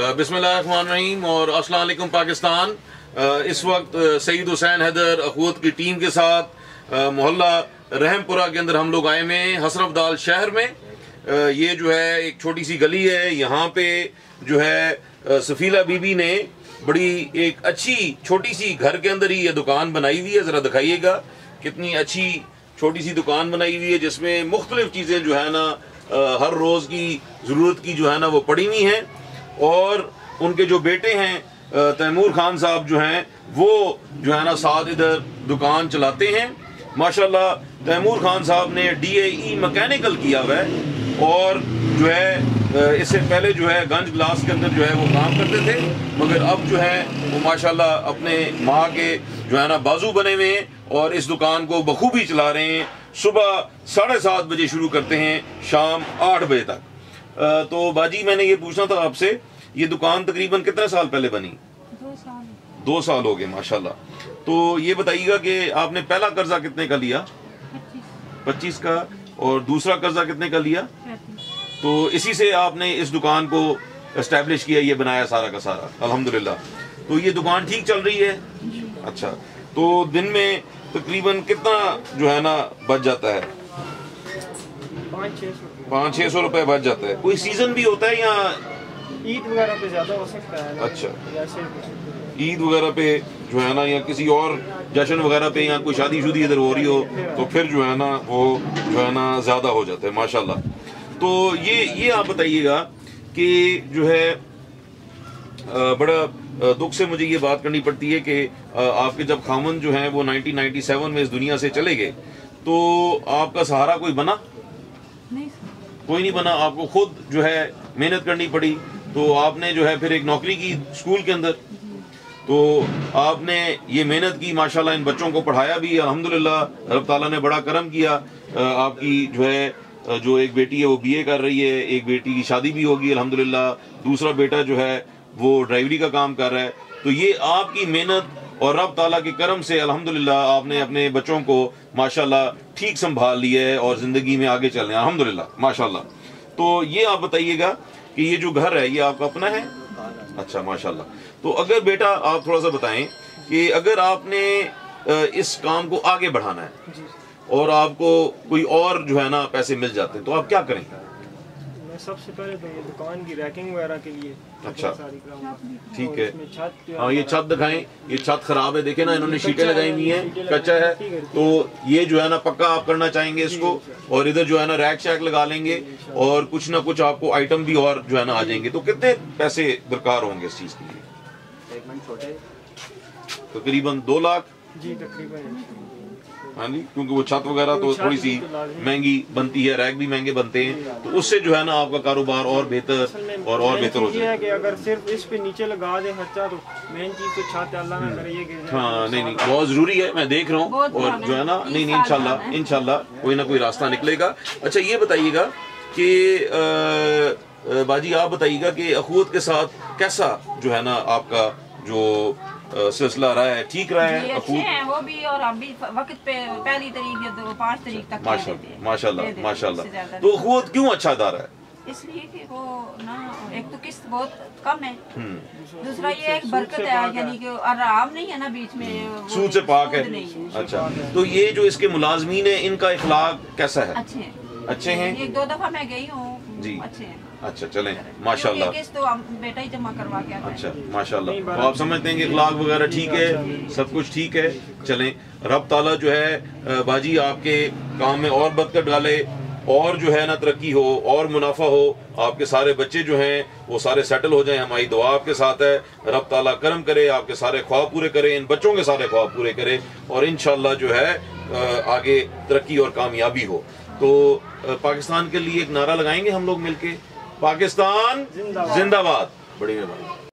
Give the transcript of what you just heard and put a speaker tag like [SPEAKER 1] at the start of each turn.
[SPEAKER 1] بسم اللہ الرحمن الرحیم اور السلام علیکم پاکستان۔ اس وقت سعید حسین حیدر اخوت کی ٹیم کے ساتھ محلہ رحم پورہ کے اندر ہم لوگ آئے ہوئے ہیں، حسرف دال شہر میں۔ یہ جو ہے ایک چھوٹی سی گلی ہے، یہاں پہ جو ہے سفیلہ بی بی نے بڑی ایک اچھی چھوٹی سی گھر کے اندر ہی یہ دکان بنائی ہوئی ہے، ذرا دکھائیے گا۔ کتنی اچھی چھوٹی سی دکان بنائی ہوئی ہے، جس میں مختلف چیزیں جو ہے نا ہر روز کی ضرورت کی جو ہے نا، وہ پڑی ہوئی ہیں۔ اور ان کے جو بیٹے ہیں تیمور خان صاحب جو ہیں، وہ جو ہے نا ساتھ ادھر دکان چلاتے ہیں۔ ماشاءاللہ، تیمور خان صاحب نے ڈی اے ای مکینیکل کیا ہوا ہے اور جو ہے اس سے پہلے جو ہے گنج گلاس کے اندر جو ہے وہ کام کرتے تھے، مگر اب جو ہے وہ ماشاءاللہ اپنے ماں کے جو ہے نا بازو بنے ہوئے ہیں اور اس دکان کو بخوبی چلا رہے ہیں۔ صبح ساڑھے سات بجے شروع کرتے ہیں، شام آٹھ بجے تک۔ تو باجی، میں نے یہ پوچھنا تھا آپ سے یہ دکان تقریباً کتنے سال پہلے بنی؟ دو سال۔ ہو گئے ماشاءاللہ۔ تو یہ بتائیے گا کہ آپ نے پہلا قرضہ کتنے کا لیا؟ پچیس۔ کا۔ اور دوسرا قرضہ کتنے کا لیا؟ تو اسی سے آپ نے اس دکان کو اسٹیبلش کیا یہ بنایا سارا کا سارا۔ الحمدللہ۔ تو یہ دکان ٹھیک چل رہی ہے؟ اچھا۔ تو دن میں تقریباً کتنا جو ہے نا بچ جاتا ہے؟ پانچ چھ سو۔ روپے بچ جاتا ہے۔ کوئی سیزن بھی ہوتا ہے یا
[SPEAKER 2] عید وغیرہ پہ زیادہ ہو سکتا ہے
[SPEAKER 1] اچھا۔ عید وغیرہ پہ جو ہے نا یا کسی اور جشن وغیرہ پہ یا کوئی شادی شدی ادھر ہو رہی ہو تو پھر جو ہے نا وہ جو ہے نا زیادہ ہو جاتا ہے ماشاءاللہ۔ تو یہ یہ آپ بتائیے گا کہ جو ہے بڑا دکھ سے مجھے یہ بات کرنی پڑتی ہے کہ آپ کے جب خامن جو ہیں وہ نائنٹین نائنٹی سیون میں اس دنیا سے چلے گئے تو آپ کا سہارا کوئی بنا؟ کوئی نہیں بنا آپ کو خود جو ہے محنت کرنی پڑی۔ تو آپ نے جو ہے پھر ایک نوکری کی اسکول کے اندر۔ تو آپ نے یہ محنت کی، ماشاءاللہ ان بچوں کو پڑھایا بھی، الحمدللہ، رب تعالیٰ نے بڑا کرم کیا۔ آپ کی جو ہے جو ایک بیٹی ہے وہ بی اے کر رہی ہے، ایک بیٹی کی شادی بھی ہوگی، الحمدللہ۔ دوسرا بیٹا جو ہے، وہ ڈرائیوری کا کام کر رہا ہے۔ تو یہ آپ کی محنت اور رب تعالیٰ کے کرم سے الحمدللہ آپ نے اپنے بچوں کو ماشاءاللہ ٹھیک سنبھال لیا ہے اور زندگی میں آگے چل رہے ہیں۔ الحمدللہ، ماشاءاللہ۔ تو یہ آپ بتائیے گا کہ یہ جو گھر ہے یہ آپ کا اپنا ہے؟ اچھا ماشاءاللہ۔ تو اگر بیٹا آپ تھوڑا سا بتائیں کہ اگر آپ نے اس کام کو آگے بڑھانا ہے اور آپ کو کوئی اور جو ہے نا پیسے مل جاتے ہیں تو آپ کیا کریں؟
[SPEAKER 2] سب سے پہلے تو یہ دکان کی ریکنگ وغیرہ کے لیے
[SPEAKER 1] اچھا۔ ٹھیک ہے۔ ہاں یہ چھت دکھائیں۔ یہ چھت خراب ہے۔ دیکھیں نا انہوں نے شیٹیں لگائی ہوئی ہیں۔ کچا ہے۔ تو یہ جو ہے نا پکا آپ کرنا چاہیں گے اس کو۔ اور ادھر جو ہے نا ریک شیک لگا لیں گے۔ اور کچھ نہ کچھ آپ کو آئٹم بھی اور جو ہے نا آ جائیں گے۔ تو کتنے پیسے درکار ہوں گے اس چیز کے لیے؟ تقریباً دو لاکھ۔
[SPEAKER 2] جی تقریباً۔
[SPEAKER 1] ہاں جی کیونکہ وہ چھت وغیرہ تو تھوڑی سی مہنگی بنتی ہے ریک بھی مہنگے بنتے ہیں۔ تو اس سے جو ہے نا آپ کا کاروبار اور بہتر اور اور بہتر ہو
[SPEAKER 2] یہ ہے کہ اگر صرف اس پہ نیچے لگا دے خرچہ تو مین چیز تو چھت اللہ نہ کرے یہ
[SPEAKER 1] ہاں نہیں نہیں بہت ضروری ہے میں دیکھ رہا ہوں اور جو ہے نا نہیں نہیں انشاءاللہ انشاءاللہ کوئی نہ کوئی راستہ نکلے گا۔ اچھا یہ بتائیے گا کہ باجی آپ بتائیے گا کہ اخوت کے ساتھ کیسا جو ہے نا آپ کا جو سلسلہ رہا ہے ٹھیک رہا ہے
[SPEAKER 3] وہ بھی اور ہم بھی وقت پہ پہلی تاریخ یا پانچ تاریخ تک
[SPEAKER 1] ماشاء اللہ ماشاء اللہ تو اخوت کیوں اچھا ادارہ ہے؟
[SPEAKER 3] اس لیے کہ وہ نا ایک تو قسط بہت کم ہے۔ دوسرا یہ ایک برکت ہے یعنی کہ آرام نہیں ہے نا بیچ میں
[SPEAKER 1] سود سے پاک ہے۔ اچھا۔ تو یہ جو اس کے ملازمین ہیں ان کا اخلاق کیسا ہے؟
[SPEAKER 3] اچھے ہیں۔
[SPEAKER 1] اچھے ہیں؟
[SPEAKER 3] ایک دو دفعہ میں گئی ہوں۔
[SPEAKER 1] جی۔
[SPEAKER 3] اچھے ہیں۔
[SPEAKER 1] اچھا چلیں۔ ماشاء اللہ
[SPEAKER 3] بیٹا ہی جمع کروا کے
[SPEAKER 1] اچھا ماشاء اللہ تو آپ سمجھتے ہیں کہ اخلاق وغیرہ ٹھیک ہے سب کچھ ٹھیک ہے۔ چلیں رب تعالیٰ جو ہے باجی آپ کے کام میں اور برکت ڈالے اور جو ہے نا ترقی ہو اور منافع ہو۔ آپ کے سارے بچے جو ہیں وہ سارے سیٹل ہو جائیں۔ ہماری دعا آپ کے ساتھ ہے۔ رب تعالیٰ کرم کرے آپ کے سارے خواب پورے کرے ان بچوں کے سارے خواب پورے کرے اور انشاءاللہ جو ہے آگے ترقی اور کامیابی ہو۔ تو پاکستان کے لیے ایک نعرہ لگائیں گے ہم لوگ مل کے؟ پاکستان زندہ باد۔ بڑی مہربانی۔